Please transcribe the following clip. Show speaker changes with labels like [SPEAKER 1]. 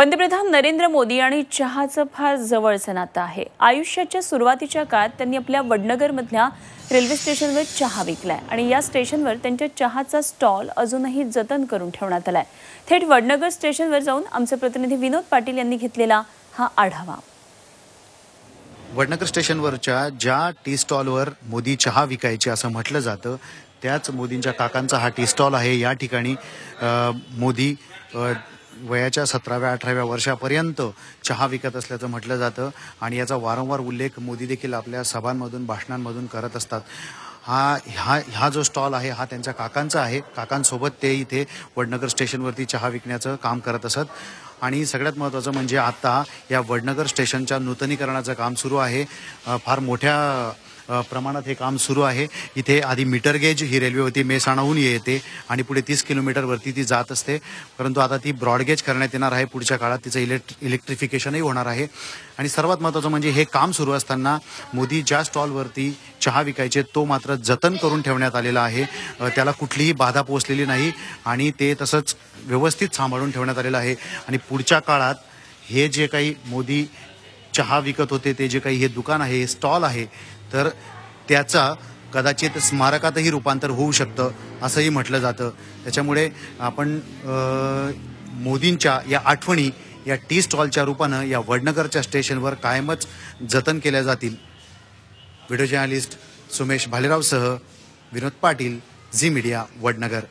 [SPEAKER 1] पंतप्रधान नरेंद्र मोदी आणि चहाचं फार जवळचं नातं आहे. आयुष्याच्या सुरुवातीच्या काळात त्यांनी आपल्या वडनगरमधल्या रेल्वे स्टेशनवर चहा विकलाय आणि या स्टेशनवर त्यांच्या चहाचा स्टॉल अजूनही जतन करून ठेवण्यात आलाय. थेट वडनगर स्टेशनवर जाऊन आमचे प्रतिनिधी विनोद पाटील यांनी घेतलेला हा आढावा.
[SPEAKER 2] वडनगर स्टेशनवरच्या ज्या टी स्टॉलवर मोदी चहा विकायचे असं म्हटलं जातं त्याच मोदींच्या काकांचा हा टी स्टॉल आहे. या ठिकाणी मोदी वयाच्या सतराव्या अठराव्या वर्षापर्यंत चहा विकत असल्याचं म्हटलं जातं आणि याचा वारंवार उल्लेख मोदी देखील आपल्या सभांमधून भाषणांमधून करत असतात. हा ह्या ह्या जो स्टॉल आहे हा त्यांच्या काकांचा आहे. काकांसोबत ते इथे वडनगर स्टेशनवरती चहा विकण्याचं काम करत असत. आणि सगळ्यात महत्त्वाचं म्हणजे आता या वडनगर स्टेशनच्या नूतनीकरणाचं काम सुरू आहे. फार मोठ्या प्रमाणात हे काम सुरू आहे. इथे आधी मीटर गेज ही रेल्वे होती मेसाणाहून येते आणि पुढे तीस किलोमीटरवरती ती जात असते. परंतु आता ती ब्रॉडगेज करण्यात येणार आहे पुढच्या काळात. तिचं इलेक्ट्रि इलेक्ट्रिफिकेशनही होणार आहे. आणि सर्वात महत्त्वाचं म्हणजे हे काम सुरू असताना मोदी ज्या स्टॉलवरती चहा विकायचे तो मात्र जतन करून ठेवण्यात आलेला आहे. त्याला कुठलीही बाधा पोचलेली नाही आणि ते तसंच व्यवस्थित सांभाळून ठेवण्यात आलेलं आहे. आणि पुढच्या काळात हे जे काही मोदी चहा विकत होते ते जे काही हे दुकान आहे स्टॉल आहे तर त्याचा कदाचित स्मारकातही रूपांतर होऊ शकतं असंही म्हटलं जातं. त्याच्यामुळे आपण मोदींच्या या आठवणी या टी स्टॉलच्या रूपानं या वडनगरच्या स्टेशनवर कायमच जतन केल्या जातील. व्हिडिओ जर्नलिस्ट सुमेश भालेरावसह विनोद पाटील झी मीडिया वडनगर.